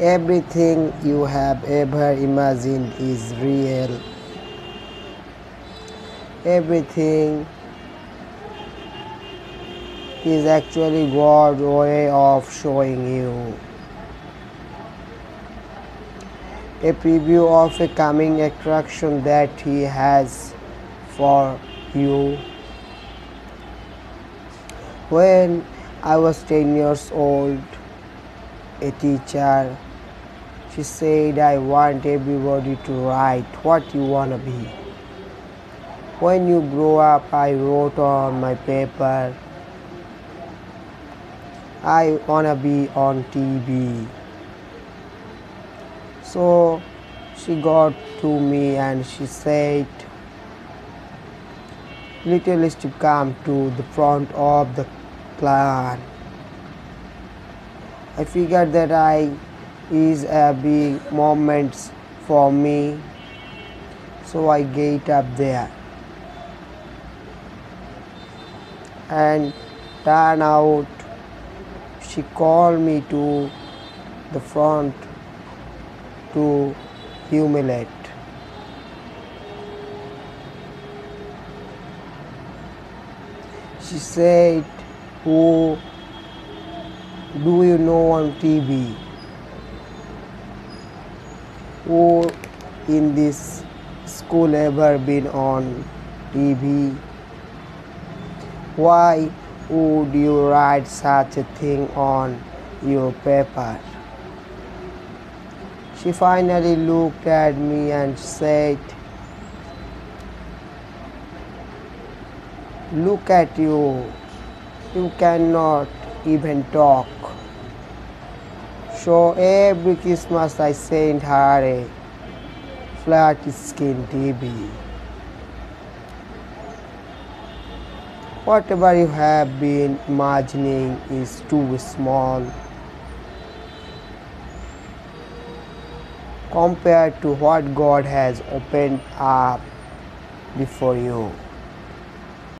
Everything you have ever imagined is real. Everything is actually God's way of showing you a preview of a coming attraction that He has for you. When I was 10 years old, a teacher she said, I want everybody to write what you want to be. When you grow up, I wrote on my paper, I want to be on TV. So she got to me and she said, Little is to come to the front of the clan. I figured that I is a big moment for me. So i get up there and turn out. She called me to the front to humiliate. She said who? Do you know on tv who in this school ever been on TV? Why would you write such a thing on your paper? She finally looked at me and said, Look at you, you cannot even talk. So every Christmas I send her a flat screen TV. Whatever you have been imagining is too small compared to what God has opened up before you.